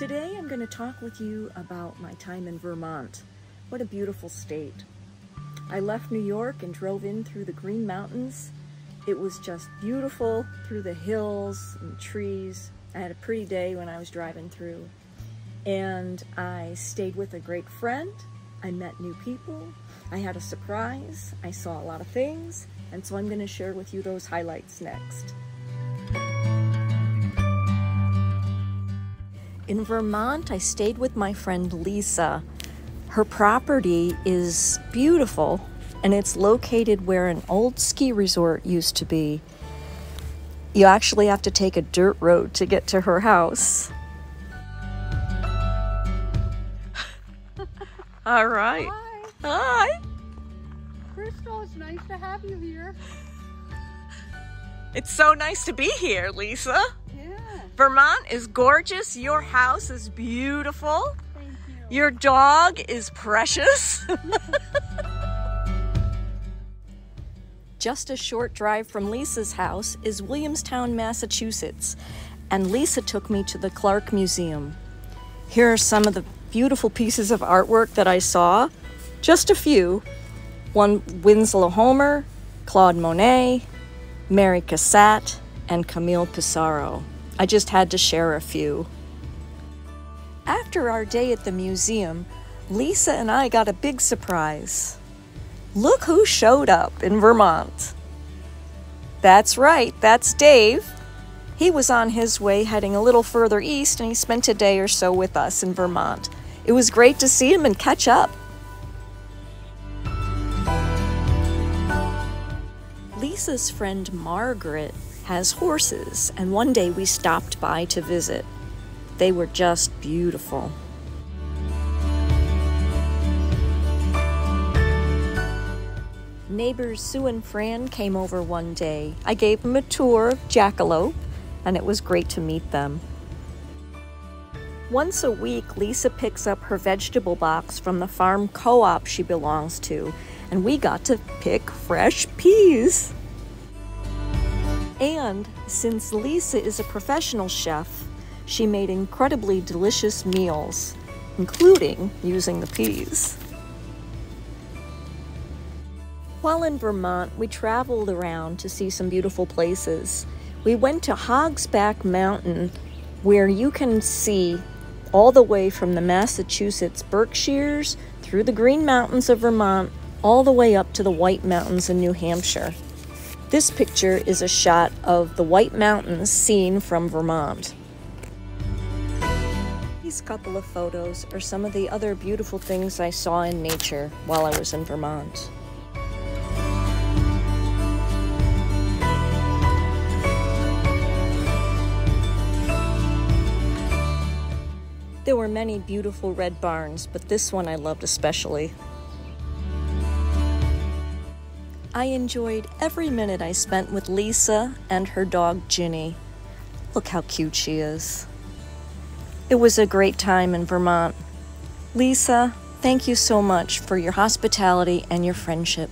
Today I'm going to talk with you about my time in Vermont. What a beautiful state. I left New York and drove in through the Green Mountains. It was just beautiful through the hills and trees. I had a pretty day when I was driving through. And I stayed with a great friend. I met new people. I had a surprise. I saw a lot of things. And so I'm going to share with you those highlights next. In Vermont, I stayed with my friend Lisa. Her property is beautiful and it's located where an old ski resort used to be. You actually have to take a dirt road to get to her house. All right. Hi. Hi. Crystal, it's nice to have you here. It's so nice to be here, Lisa. Yeah, Vermont is gorgeous. Your house is beautiful. thank you. Your dog is precious. Just a short drive from Lisa's house is Williamstown, Massachusetts, and Lisa took me to the Clark Museum. Here are some of the beautiful pieces of artwork that I saw. Just a few. One Winslow Homer, Claude Monet, Mary Cassatt, and Camille Pissarro. I just had to share a few. After our day at the museum, Lisa and I got a big surprise. Look who showed up in Vermont. That's right, that's Dave. He was on his way heading a little further east and he spent a day or so with us in Vermont. It was great to see him and catch up. Lisa's friend Margaret has horses, and one day we stopped by to visit. They were just beautiful. Neighbors Sue and Fran came over one day. I gave them a tour of Jackalope, and it was great to meet them. Once a week, Lisa picks up her vegetable box from the farm co op she belongs to, and we got to pick fresh peas. And since Lisa is a professional chef, she made incredibly delicious meals, including using the peas. While in Vermont, we traveled around to see some beautiful places. We went to Hogsback Mountain, where you can see all the way from the Massachusetts Berkshires through the Green Mountains of Vermont, all the way up to the White Mountains in New Hampshire. This picture is a shot of the White Mountains seen from Vermont. These couple of photos are some of the other beautiful things I saw in nature while I was in Vermont. There were many beautiful red barns, but this one I loved especially. I enjoyed every minute I spent with Lisa and her dog Ginny. Look how cute she is. It was a great time in Vermont. Lisa, thank you so much for your hospitality and your friendship.